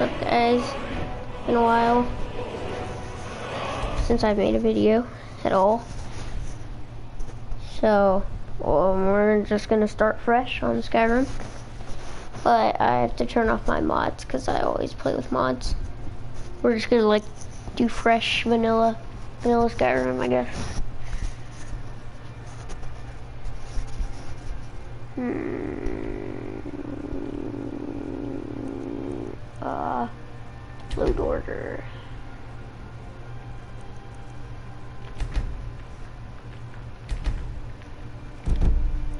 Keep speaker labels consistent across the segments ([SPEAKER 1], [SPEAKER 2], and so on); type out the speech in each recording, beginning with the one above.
[SPEAKER 1] Up guys? Been a while since I've made a video at all. So, we're just gonna start fresh on Skyrim. But I have to turn off my mods because I always play with mods. We're just gonna like do fresh vanilla, vanilla Skyrim, I guess. Hmm. Uh, load order.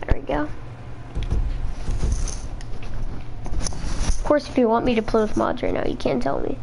[SPEAKER 1] There we go. Of course, if you want me to play with mods right now, you can tell me.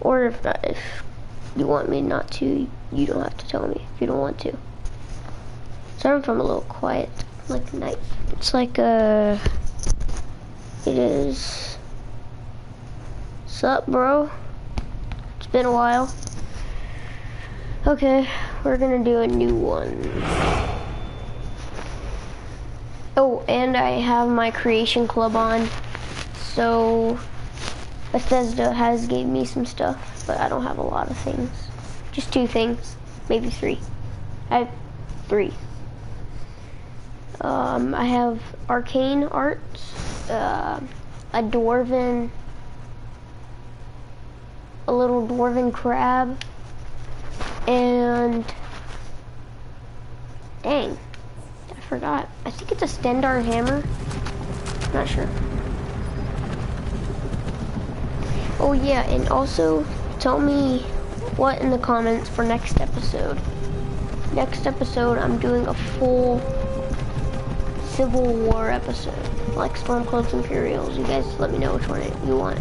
[SPEAKER 1] Or if not, if you want me not to, you don't have to tell me if you don't want to. Sorry if I'm a little quiet like night. It's like uh it is Sup bro? It's been a while. Okay, we're gonna do a new one. Oh, and I have my creation club on. So Bethesda has gave me some stuff, but I don't have a lot of things. Just two things, maybe three. I have three. Um, I have arcane arts, uh, a dwarven, a little dwarven crab, and dang, I forgot. I think it's a Stendarr hammer. Not sure. Oh yeah, and also tell me what in the comments for next episode. Next episode, I'm doing a full Civil War episode, like Stormcloaks Imperials. You guys let me know which one you want.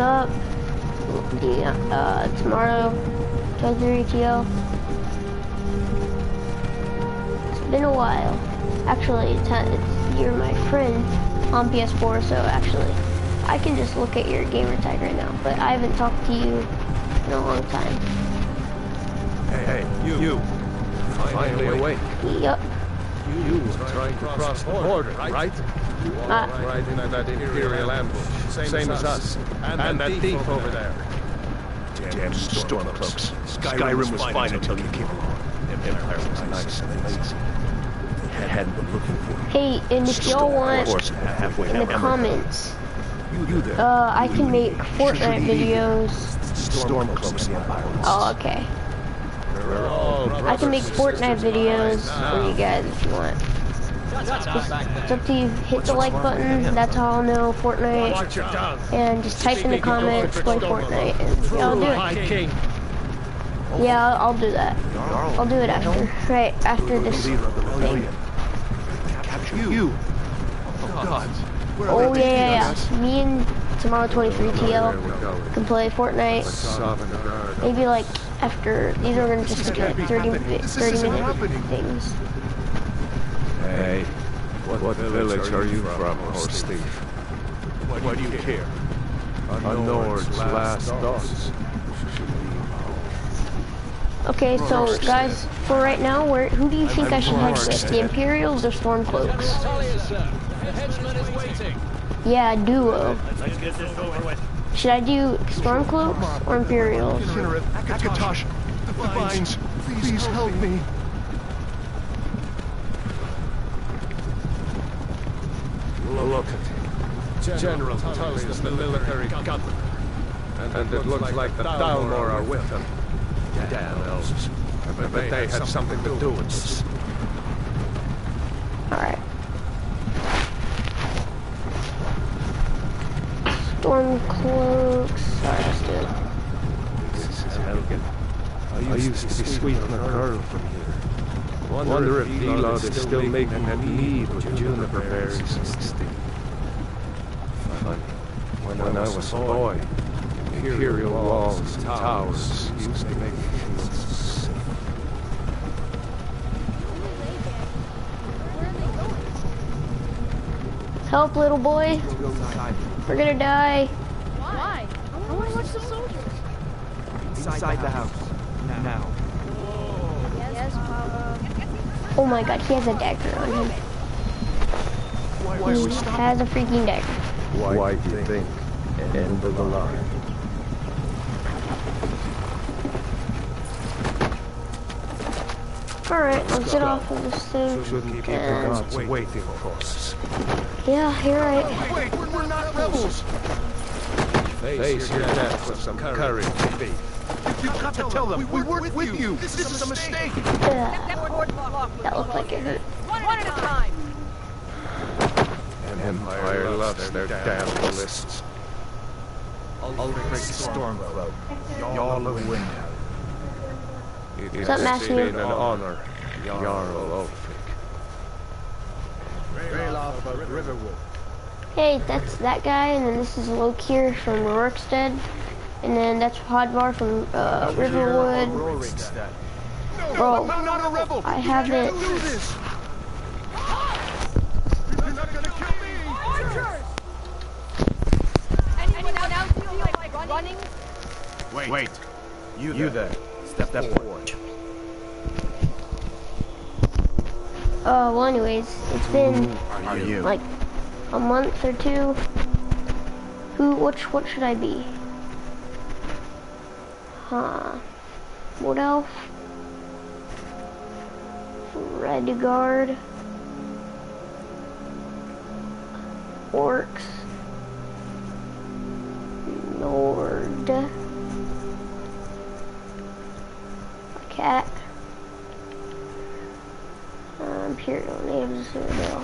[SPEAKER 1] Up? Yeah, uh, tomorrow, Treasury TL. It's been a while. Actually, it's, it's you're my friend on PS4, so actually. I can just look at your gamer tag right now, but I haven't talked to you in a long time.
[SPEAKER 2] Hey, hey, you. You. Finally awake.
[SPEAKER 1] Yep.
[SPEAKER 2] You were trying to cross the border, right? You walked
[SPEAKER 1] Uh,
[SPEAKER 2] right into that Imperial ambush. Same as us. And that thief over there.
[SPEAKER 3] Damn stormcloaks. Skyrim was fine until you came along. Empire was nice and lazy. They hadn't been looking for you.
[SPEAKER 1] Hey, and if y'all want,
[SPEAKER 3] Horse halfway
[SPEAKER 1] in the comments,
[SPEAKER 3] You, you there.
[SPEAKER 1] uh, I can make Fortnite videos.
[SPEAKER 3] Stormcloaks the Empire.
[SPEAKER 1] Oh, okay. I can make Fortnite videos for you guys if you want. It's up to you. Hit the like button. That's how I'll know Fortnite.
[SPEAKER 2] Watch your tongue.
[SPEAKER 1] And just type in the comments, play Fortnite, and yeah, I'll do it. Yeah, I'll, do that. I'll do it after, right after this
[SPEAKER 3] Leader of the
[SPEAKER 1] thing.
[SPEAKER 3] you.
[SPEAKER 2] Oh,
[SPEAKER 1] yeah, yeah, yeah. Me and tomorrow 23 TL can play Fortnite.
[SPEAKER 2] Soften the guard.
[SPEAKER 1] Maybe like after these are gonna just be like 30, vi- 30 minute things.
[SPEAKER 2] Hey, what, what village are you from, horse thief?
[SPEAKER 3] Why do you care?
[SPEAKER 2] On Nord's last dogs.
[SPEAKER 1] Okay, so guys, for right now, where who do you think I should head with? The Imperials or Stormcloaks? Yeah, duo.
[SPEAKER 3] Let's get this over with.
[SPEAKER 1] Should I do Stormcloaks or Imperials?
[SPEAKER 3] Akatosh, Divines, please help me.
[SPEAKER 2] Look at him. General Tullius the military governor. And it looks like the Thalmor are with him. Damn elves. I bet they had something to do with this.
[SPEAKER 1] Alright. Stormcloaks. Sorry, let's do it.
[SPEAKER 2] This is Helgen. I used to be sweet on a girl from here. Wonder if Vilod is still making that mead with juniper berries and steel. Funny. When I was a boy, imperial walls and towers used to make me feel sick.
[SPEAKER 1] Help, little boy. We're gonna die.
[SPEAKER 4] Why? I want to watch the soldiers.
[SPEAKER 5] Inside the house. Now.
[SPEAKER 4] Yes, Papa.
[SPEAKER 1] Oh my god, he has a dagger on him. He has a freaking dagger.
[SPEAKER 2] Why, Why do you think? End of the line.
[SPEAKER 1] Alright, let's get off of this thing.
[SPEAKER 2] Shouldn't keep the
[SPEAKER 1] And-
[SPEAKER 2] gods waiting for us.
[SPEAKER 1] Yeah, you're right.
[SPEAKER 3] Wait, we're, we're not rebels.
[SPEAKER 2] Face your death with some courage, thief.
[SPEAKER 3] You've got to tell them we worked with you. This is a mistake.
[SPEAKER 1] Ugh, that looked like it hurt.
[SPEAKER 4] One at a time.
[SPEAKER 2] Empire loves their damn lists.
[SPEAKER 3] Ulfric Stormcloak, Jarl of Windhelm.
[SPEAKER 2] It
[SPEAKER 1] What's up,
[SPEAKER 2] has
[SPEAKER 1] Matthew?
[SPEAKER 2] been an honor, Jarl Ulfric.
[SPEAKER 3] Ralof of Riverwood.
[SPEAKER 1] Hey, that's that guy, and then this is Lokir from Rorikstead, and then that's Hadvar from uh, Riverwood.
[SPEAKER 3] No,
[SPEAKER 1] Bro,
[SPEAKER 3] I'm not a rebel.
[SPEAKER 1] I haven't-
[SPEAKER 3] can't do this. You're not gonna kill me.
[SPEAKER 4] Archers! Anyone else feel like running?
[SPEAKER 3] Wait, wait. You, you there. Step, Step forward.
[SPEAKER 1] Uh, well, anyways, it's been
[SPEAKER 3] Are you?
[SPEAKER 1] like a month or two. Who? Which? What should I be? Huh? Wood elf? Redguard? Orcs? Nord? Cat? Uh, Imperial of Citadel.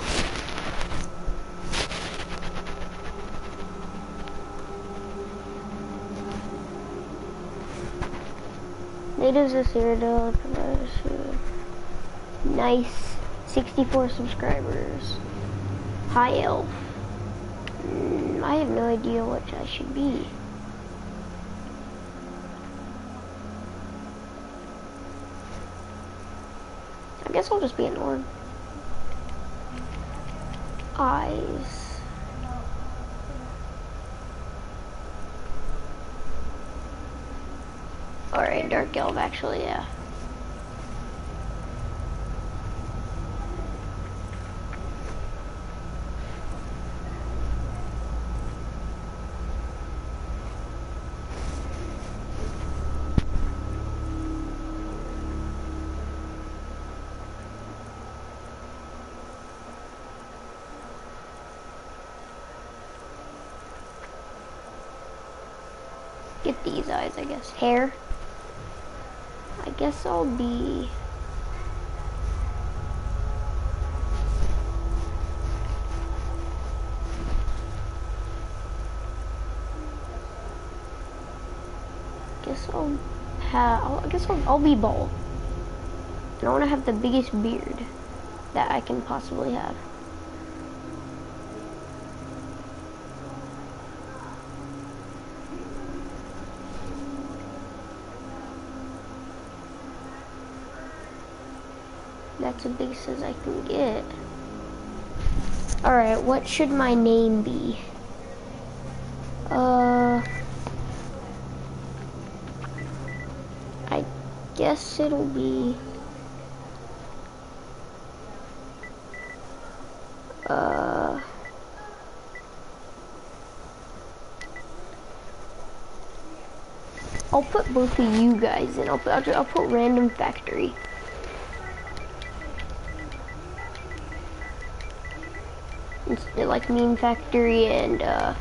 [SPEAKER 1] Natives of Cyrodiil nice 64 subscribers. High elf. Mm, I have no idea what I should be. Guess I'll just be an orb. Eyes. Alright, Dark Elf actually, yeah. Get these guess. Hair. I guess I'll be. Guess I'll have. I guess I'll, I'll be bald. And I want to have the biggest beard that I can possibly have. As big as I can get. Alright, what should my name be? Uh... I guess it'll be... Uh... I'll put both of you guys in. I'll put, I'll, I'll put random factory. Meme Factory and uh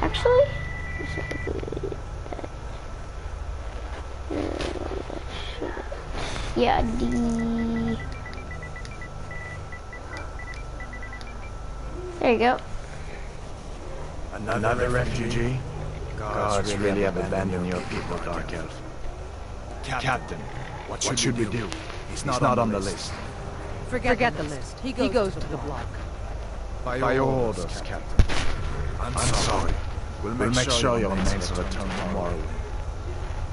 [SPEAKER 1] actually yeah D there you go
[SPEAKER 3] Another, refugee? Gods really have abandoned your people, Dark Elf. Captain, what should, we do? He's not, on the list.
[SPEAKER 4] Forget, the list. He goes, to the block.
[SPEAKER 3] By your orders, Captain. I'm, sorry. We'll make, sure your remains are returned tomorrow.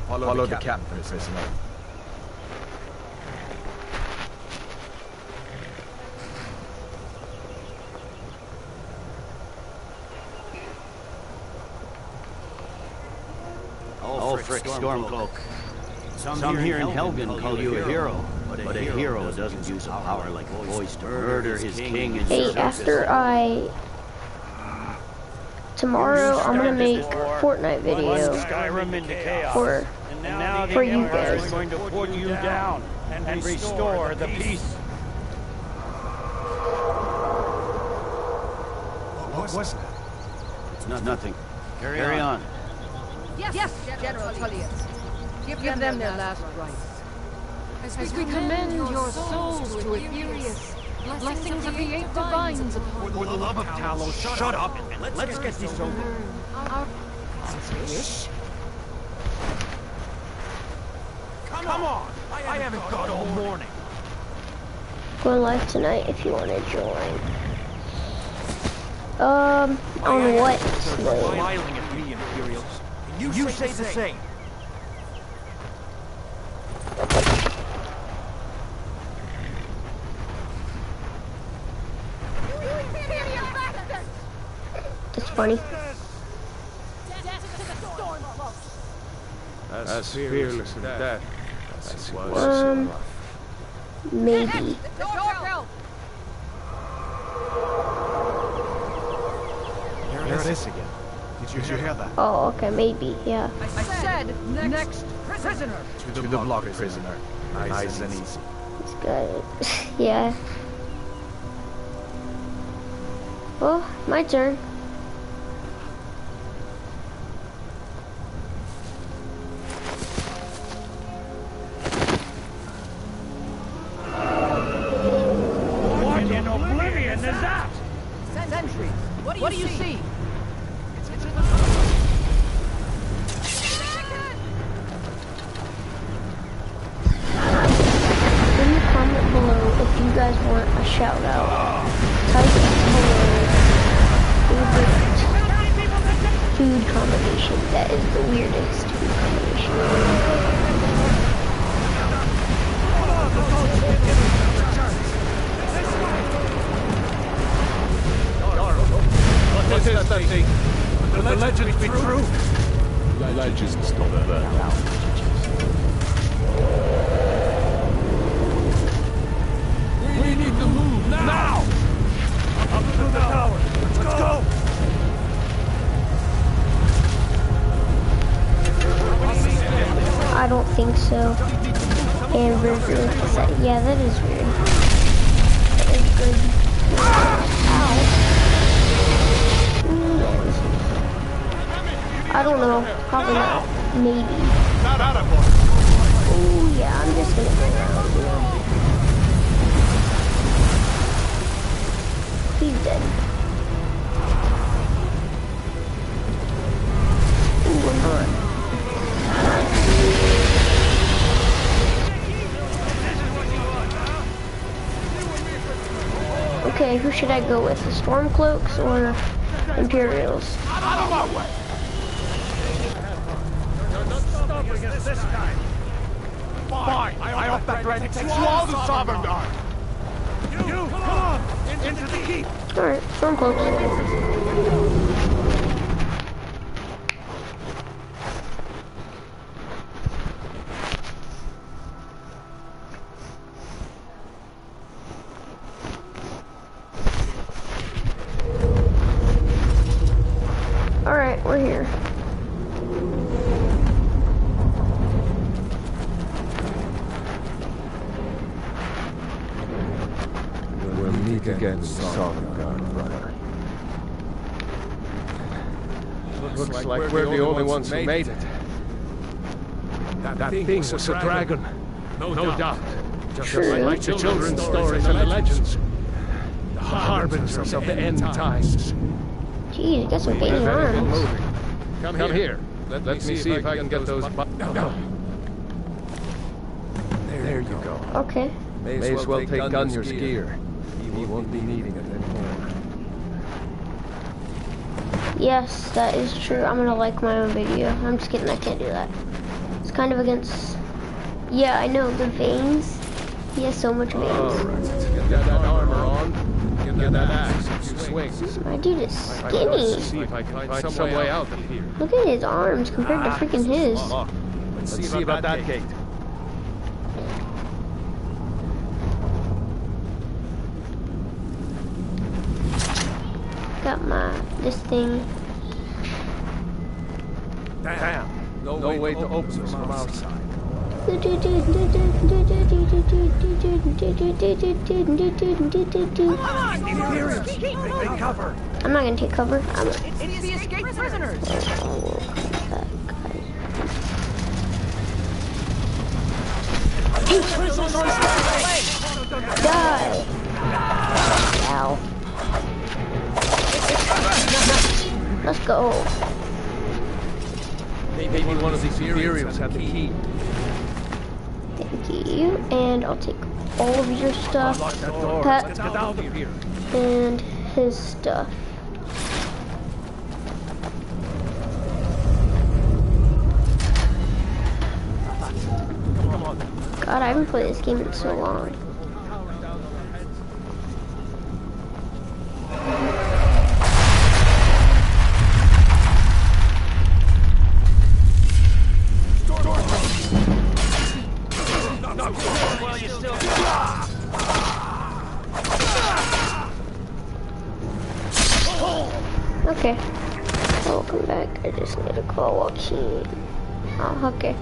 [SPEAKER 3] Follow, the captain, prisoner.
[SPEAKER 5] Ulfric Stormcloak. Some here in Helgen call you a hero, But a hero doesn't use a power like a voice to murder his king and
[SPEAKER 1] Hey,
[SPEAKER 5] service.
[SPEAKER 1] after I... Tomorrow, I'm gonna make a Fortnite video
[SPEAKER 5] into chaos.
[SPEAKER 1] for...
[SPEAKER 5] And now
[SPEAKER 1] for you
[SPEAKER 5] Emperor is
[SPEAKER 1] guys.
[SPEAKER 5] going to put you down and restore the peace.
[SPEAKER 3] What was that?
[SPEAKER 5] It's not nothing. Carry, on.
[SPEAKER 4] Yes, yes, General Tullius. Give, Give them their last rites.
[SPEAKER 6] As we commend your souls to Aetherius, blessings of the eight divines upon
[SPEAKER 5] For the love of Talos, shut up and let's get this over.
[SPEAKER 6] our
[SPEAKER 3] Wish? Come on! I haven't got all morning.
[SPEAKER 1] Going live tonight if you want to join. Um, on what? Slave?
[SPEAKER 3] Smiling at me, Imperials. And you, say, the same.
[SPEAKER 1] Funny.
[SPEAKER 2] As fearless in death as he was
[SPEAKER 1] Um,
[SPEAKER 2] in life.
[SPEAKER 1] Maybe.
[SPEAKER 3] There it is again. Did you, Did you hear that?
[SPEAKER 1] Oh, okay, maybe, yeah.
[SPEAKER 4] I said next prisoner.
[SPEAKER 3] To the, block prisoner. Nice, and easy.
[SPEAKER 1] It's good. yeah. Well, my turn.
[SPEAKER 5] What in oblivion is that?
[SPEAKER 4] Sentries. What do you, see?
[SPEAKER 1] In the comment below if you guys want a shout out. Type below favorite food combination. That is the weirdest food combination.
[SPEAKER 2] What is that thing?
[SPEAKER 3] The, the legends be true.
[SPEAKER 2] Legends don't burn out.
[SPEAKER 3] We need to move now. Up to the tower. Let's go.
[SPEAKER 1] I don't think so. Is Yeah, that is weird. That is good. I don't know. Probably not. Maybe.
[SPEAKER 3] Not out of order.
[SPEAKER 1] Oh yeah, I'm just gonna go around here. He's dead. Ooh, I'm not. Okay, who should I go with? The Stormcloaks or the Imperials?
[SPEAKER 3] Out of my way. Fine. I hope that dragon takes you all to Sovngarde. You, come on, into the keep.
[SPEAKER 1] Alright, Stormcloaks. Alright, we're here.
[SPEAKER 2] We'll meet again, Sovngarde, brother. Looks, like, we're, the only ones who made it. That, that thing was a dragon. No, no doubt. Just
[SPEAKER 1] True.
[SPEAKER 2] like the children's stories and the legends. The harbingers of the end times.
[SPEAKER 1] Jeez, you got some big
[SPEAKER 2] We've been
[SPEAKER 1] arms.
[SPEAKER 2] moving. Come, Come here. Let, me see if I can get those... No, no. There you go.
[SPEAKER 1] Okay.
[SPEAKER 2] May as well take Gunjar's gear. He won't be needing it anymore.
[SPEAKER 1] Yes, that is true. I'm gonna like my own video. I'm just kidding, I can't do that. It's kind of against... Yeah, I know, the veins. He has so much veins.
[SPEAKER 2] Alright, get that armor on. Get that axe. You swing.
[SPEAKER 1] My dude is skinny.
[SPEAKER 2] see if I can find some way out of here.
[SPEAKER 1] Look at his arms compared to ah, freaking his.
[SPEAKER 2] Let's see about that gate.
[SPEAKER 1] Got my this thing.
[SPEAKER 2] Damn. No, no way, to open this from outside.
[SPEAKER 1] I'm not gonna take cover. I'm
[SPEAKER 4] It's the escaped prisoners.
[SPEAKER 1] Die! Let's go.
[SPEAKER 2] Maybe one of these Imperials had the key.
[SPEAKER 1] Thank you. And I'll take all of your stuff.
[SPEAKER 2] Lock that door.
[SPEAKER 1] Pat.
[SPEAKER 2] Let's get out of here.
[SPEAKER 1] and his stuff. God, I haven't played this game in so long. Okay. Welcome back. I just need to call Joaquin. Oh, okay.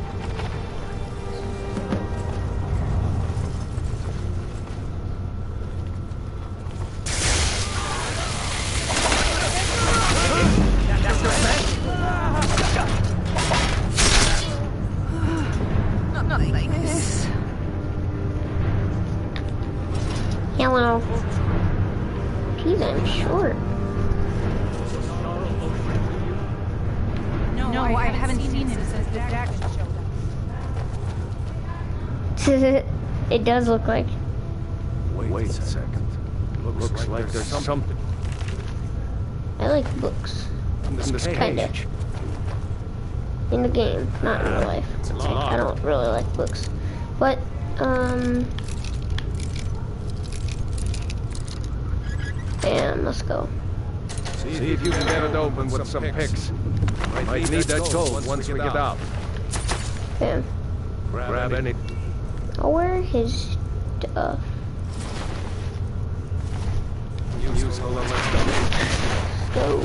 [SPEAKER 1] it does look like.
[SPEAKER 2] Wait, a second. Looks, like, there's something
[SPEAKER 1] I like books.
[SPEAKER 2] in this
[SPEAKER 1] Kinda. In the game, not in real life. Like, I don't really like books. But, um... Bam, let's go.
[SPEAKER 2] See if you can get it open with some picks. Might need that gold once we get out.
[SPEAKER 1] Bam.
[SPEAKER 2] Grab any.
[SPEAKER 1] I'll wear his stuff.
[SPEAKER 2] Use all of my stuff.
[SPEAKER 1] Go.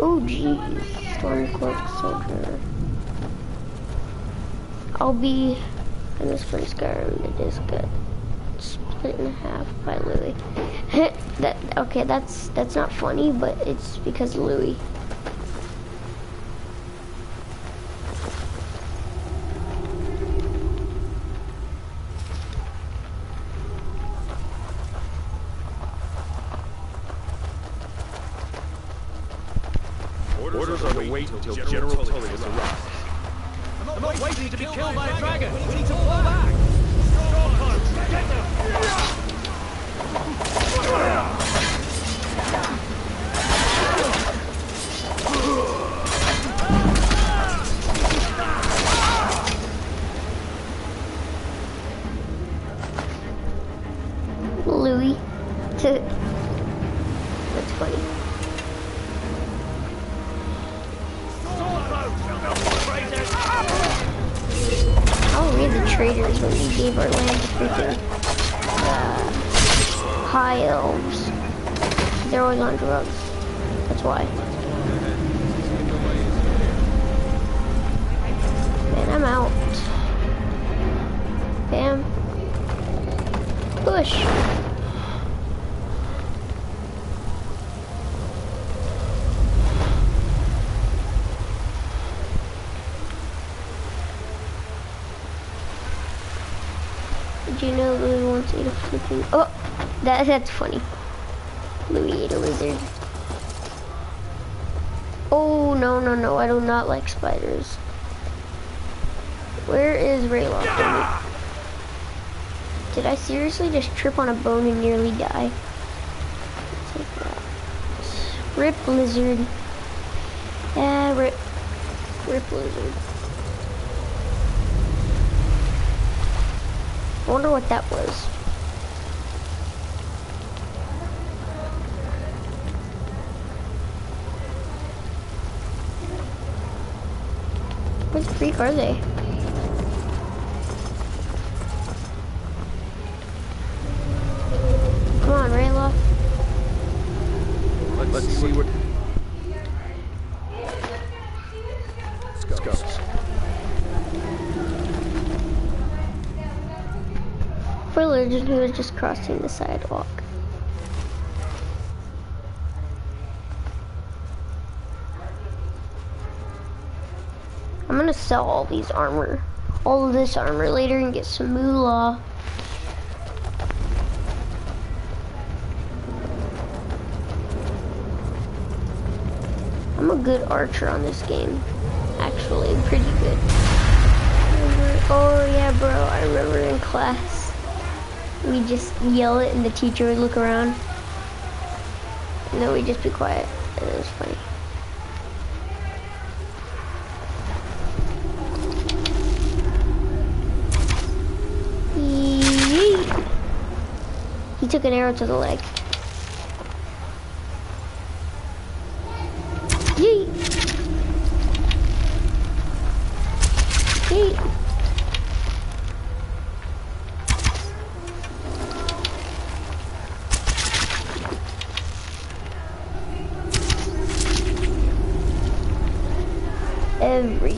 [SPEAKER 1] Oh geez, Stormcloak Soldier. I'll be in this one Skyrim. It is good. In half by Louis. that okay? That's that's not funny, but it's because Louis. Push. Did you know Louis once ate a flipping... Oh! That, that's funny. Louis ate a lizard. Oh, no, no, no. I do not like spiders. Where is Raylock? Did I seriously just trip on a bone and nearly die? Rip lizard. Yeah, rip. Rip lizard. I wonder what that was. Which freak are they? Come on, Rayla.
[SPEAKER 2] Let's, let's see what. Let's go.
[SPEAKER 1] He was just crossing the sidewalk. I'm gonna sell all these armor, all of this armor later and get some moolah. I'm a good archer on this game. Actually, pretty good. Oh yeah, bro, I remember in class, we just yell it and the teacher would look around. And then we'd just be quiet, and it was funny. He took an arrow to the leg.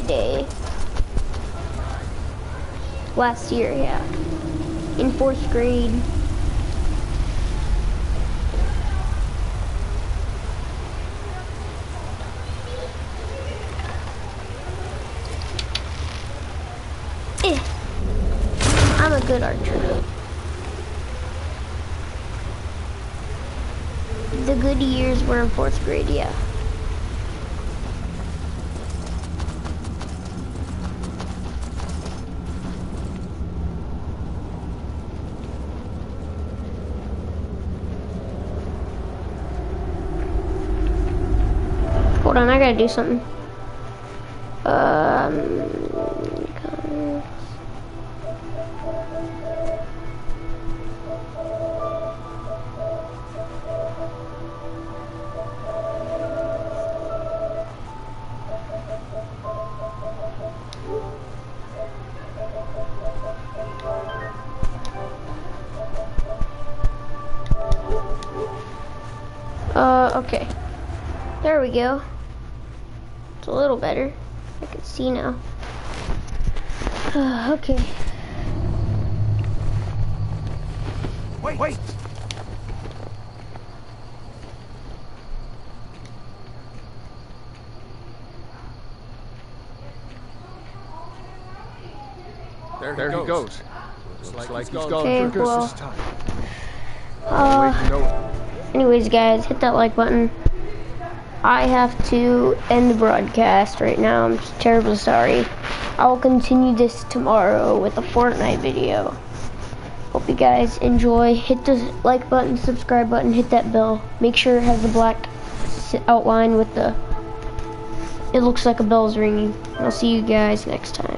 [SPEAKER 1] Day. Last year, yeah. In fourth grade. Eh. I'm a good archer. The good years were in fourth grade, yeah. Hold on, I gotta do something. Um, uh, okay. There we go. It's a little better. I can see now. okay.
[SPEAKER 3] Wait, wait!
[SPEAKER 2] There, there he goes. Looks like, he's gone
[SPEAKER 1] Okay,
[SPEAKER 2] for good
[SPEAKER 1] well.
[SPEAKER 2] this time.
[SPEAKER 1] Uh,
[SPEAKER 2] Wait, no.
[SPEAKER 1] anyways, guys, hit that like button. I have to end the broadcast right now. I'm terribly sorry. I will continue this tomorrow with a Fortnite video. Hope you guys enjoy. Hit the like button, subscribe button, hit that bell. Make sure it has the black outline with the. It looks like a bell's ringing. I'll see you guys next time.